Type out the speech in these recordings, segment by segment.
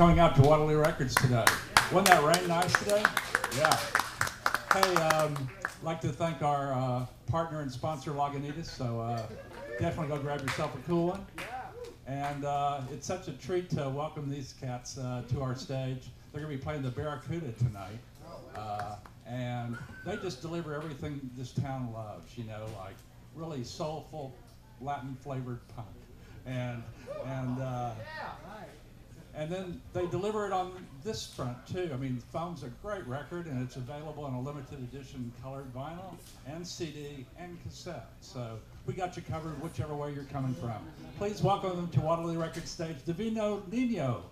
coming out to Waterloo Records today. Wasn't that rain nice today? Yeah. Hey, um, I'd like to thank our uh, partner and sponsor, Lagunitas. So uh, definitely go grab yourself a cool one. And uh, it's such a treat to welcome these cats uh, to our stage. They're going to be playing the Barracuda tonight. Uh, and they just deliver everything this town loves, you know, like really soulful, Latin flavored punk. And, and, uh, and then they deliver it on this front too. I mean, Foam's a great record, and it's available in a limited edition colored vinyl and CD and cassette. So we got you covered whichever way you're coming from. Please welcome them to Waterloo Record stage, Divino Nino.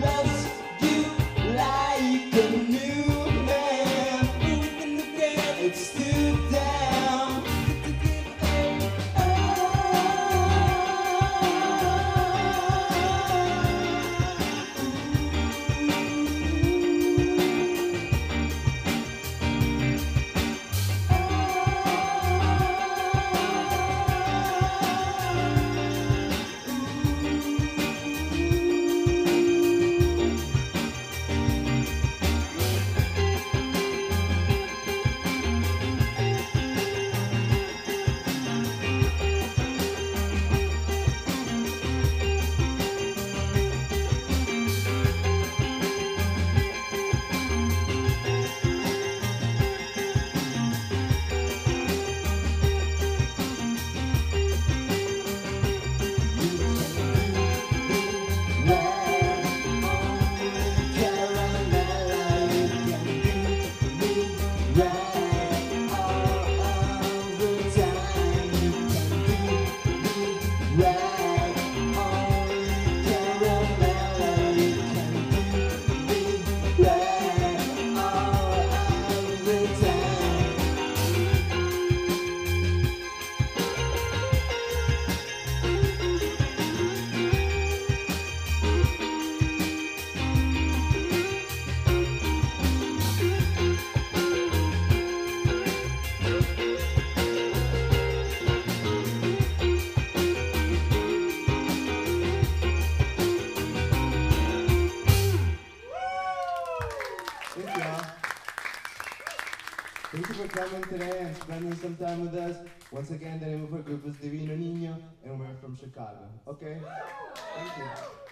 Love coming today and spending some time with us. Once again, the name of our group is Divino Niño, and we're from Chicago. Okay? Thank you.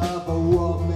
Of a woman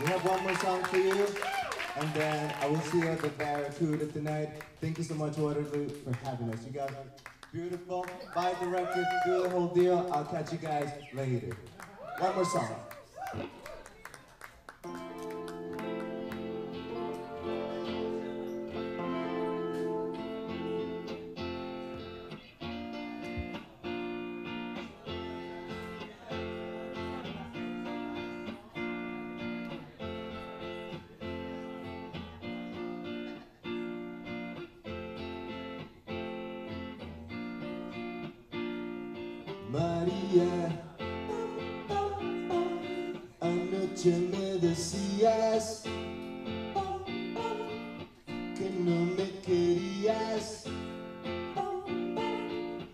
We have one more song for you, and then I will see you at the Barracuda tonight. Thank you so much, Waterloo, for having us. You guys are beautiful. Bye, record, do the whole deal. I'll catch you guys later. One more song. Anoche me decías que no me querías.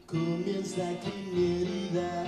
Comienza aquí mi herida.